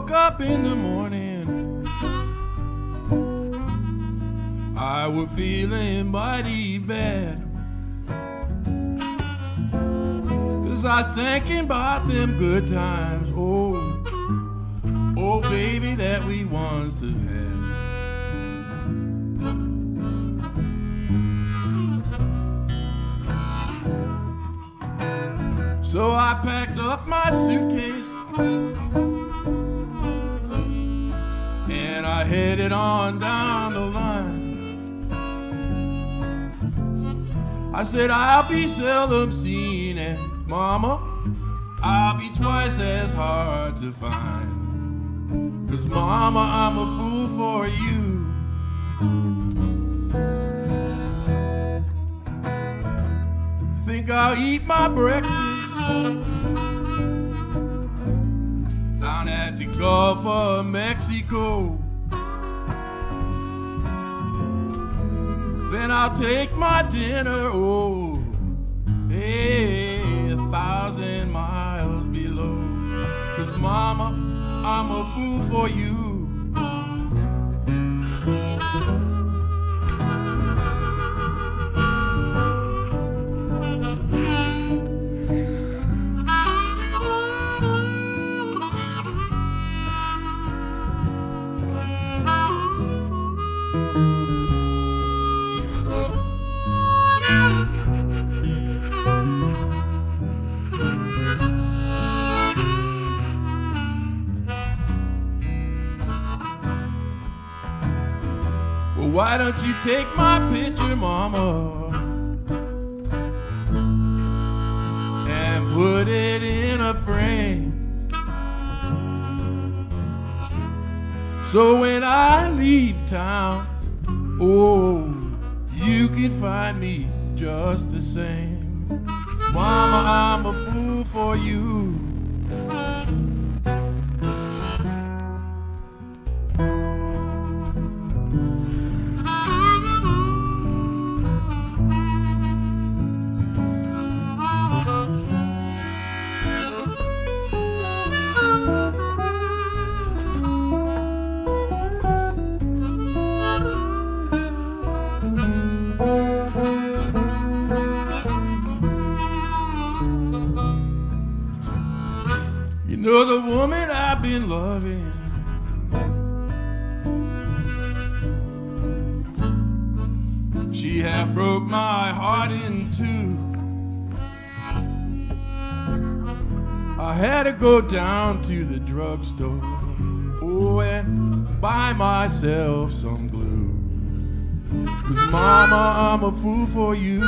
woke up in the morning, I was feeling mighty bad. Cause I was thinking about them good times, oh, oh baby, that we once have had. So I packed up my suitcase headed on down the line. I said, I'll be seldom seen, and Mama, I'll be twice as hard to find. Cause Mama, I'm a fool for you. Think I'll eat my breakfast down at the Gulf of Mexico. Then I'll take my dinner, oh, hey, a thousand miles below. Cause mama, I'm a fool for you. Why don't you take my picture, mama, and put it in a frame? So when I leave town, oh, you can find me just the same. Mama, I'm a fool for you. You know the woman I've been loving. She have broke my heart in two. I had to go down to the drugstore, oh, and buy myself some glue. Cause mama, I'm a fool for you.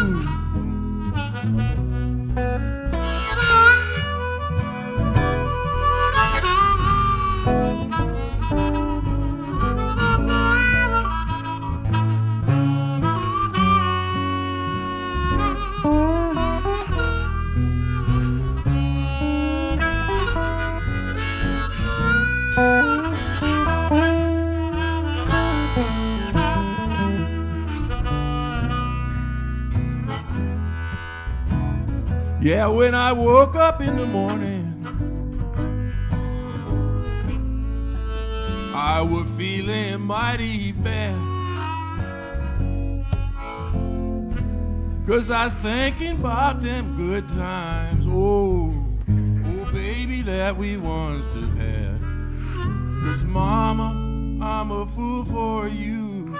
Yeah, when I woke up in the morning, I was feeling mighty bad. Cause I was thinking about them good times, oh, oh baby, that we once have had. Cause mama, I'm a fool for you.